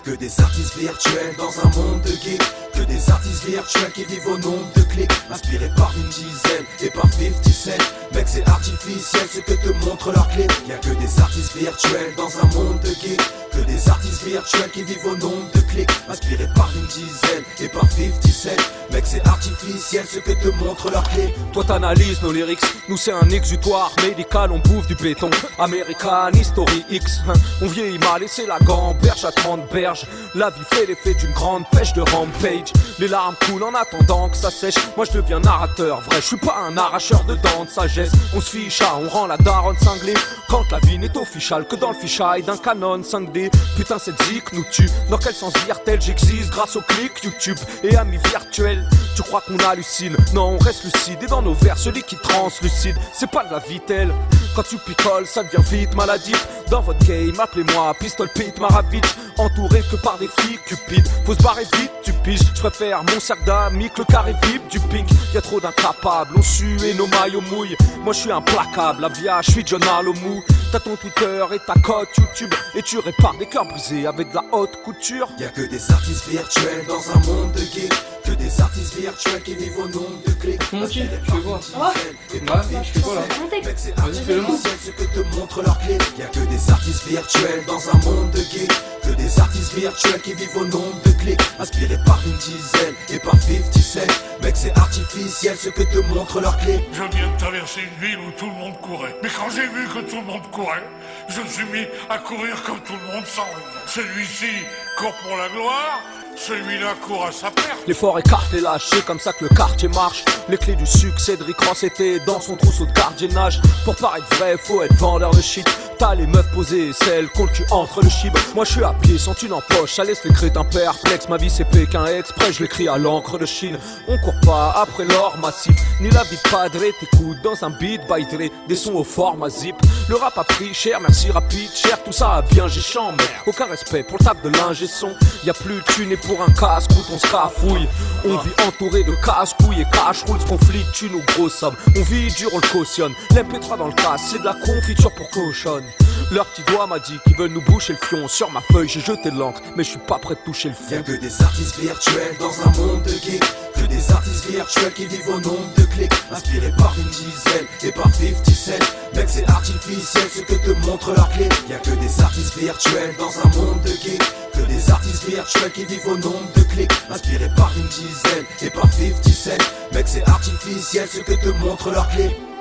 que des artistes virtuels dans un monde de geeks. Que des artistes virtuels qui vivent au nombre de clics. Inspirés par une dizaine et par 50 cents. Mec, c'est artificiel ce que te montrent leurs clés. Y a que des artistes virtuels dans un monde de geeks. Que des artistes virtuels qui vivent au nombre de clics. Inspirés par une dizaine et par 50 Mec, c'est artificiel ce que te montrent leurs clés. Toi t'analyses nos lyrics, nous c'est un exutoire médical, on bouffe du béton. American History X, hein. on vieillit mal et c'est la gamberge à 30 berges. La vie fait l'effet d'une grande pêche de rampage. Les larmes coulent en attendant que ça sèche. Moi je deviens narrateur, vrai, je suis pas un arracheur de dents de sagesse. On se fiche à, on rend la daronne cinglée. Quand la vie n'est officielle que dans le fichaille d'un canon 5D. Putain cette zik nous tue. Dans quel sens dire-t-elle j'existe grâce au clic YouTube et amis Tu crois qu'on hallucine? Non, on reste lucide et dans nos vers celui qui translucide. C'est pas de la vitelle. Quand tu picoles, ça devient vite maladif. Dans votre game, appelez-moi Pistol Pete Maravich. Entouré que par des filles cupides. Faut se barrer vite, tu piges. Je préfère mon sac d'amis que le carré vip du pink. Y a trop d'incapables, on sue nos maillots mouillent. Moi je suis implacable, la via, je suis John Alomou. T'as ton Twitter et ta cote YouTube. Et tu répares des cœurs brisés avec de la haute couture. Y a que des artistes virtuels dans un monde de geeks. Des artistes virtuels qui vivent au nombre de clics. Mon Inspirés je par Ouais, 50 je fais quoi, là Vas-y, fais-le moi. ce que te montrent leurs clés. Y a que des artistes virtuels dans un monde de geeks. Que des artistes virtuels qui vivent au nombre de clics. Inspirés par une dizaine et par 50 cents. Mec, c'est artificiel ce que te montrent leurs clés. Je viens de traverser une ville où tout le monde courait. Mais quand j'ai vu que tout le monde courait, je me suis mis à courir comme tout le monde sans. Celui-ci court pour la gloire, celui-là court à sa perte. L'effort écarté c'est comme ça que le quartier marche. Les clés du succès de Rick Ross étaient dans son trousseau de gardiennage. Pour paraître vrai, faut être vendeur de shit. T'as les meufs posées, celles qu'on le entre le chib. Moi je suis à pied, sans une en poche, ça laisse les crétins perplexes. Ma vie c'est Pékin exprès, je l'écris à l'encre de Chine. On court pas après l'or massif, ni la vie de padre. T'écoutes dans un beat by Dre, des sons au format zip. Le rap a pris cher, merci rapide, cher, tout ça a bien géchant. Mais aucun respect pour le table de l'ingé son. Y a plus de thune et pour un où on se cafouille. On vit entouré de casse-couilles et cache-roule, ce conflit tue nos gros sommes. On vit dur, on le cautionne. L'MP3 dans le casse, c'est de la confiture pour cochonne. Leur petit doigt m'a dit qu'ils veulent nous boucher le fion. Sur ma feuille, j'ai jeté l'encre, mais je suis pas prêt de toucher le Y a fond. que des artistes virtuels dans un monde de geeks. Que des artistes virtuels qui vivent au nombre de clics. Inspirés par une dizaine et par 50 cents. Mec, c'est artificiel ce que te montrent leurs clés. Y a que des artistes virtuels dans un monde de geeks. Que artistes virtuels qui vivent au nombre de clics. Inspirés par une dizaine et par 50 cents. Mec, c'est artificiel ce que te montrent leurs clés.